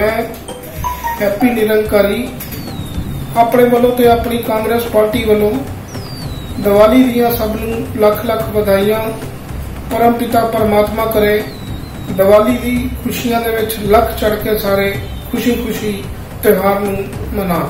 ਮੈਂ ਹੈਪੀ ਨਿਰੰਕਾਰੀ, ਆਪਣੇ ਵੱਲੋਂ ਤੇ ਆਪਣੀ ਕਾਂਗਰਸ ਪਾਰਟੀ ਵੱਲੋਂ ਦੀਵਾਲੀ ਦੀਆਂ ਸਭ ਨੂੰ ਲੱਖ ਲੱਖ ਵਧਾਈਆਂ, ਪਰਮ ਪਿਤਾ ਪਰਮਾਤਮਾ ਕਰੇ, ਦੀਵਾਲੀ ਦੀ ਖੁਸ਼ੀਆਂ ਦੇ ਵਿੱਚ ਲੱਖ ਚੜ ਕੇ ਸਾਰੇ ਖੁਸ਼ੀ ਖੁਸ਼ੀ ਤਿਉਹਾਰ ਨੂੰ ਮਨਾਉਣ।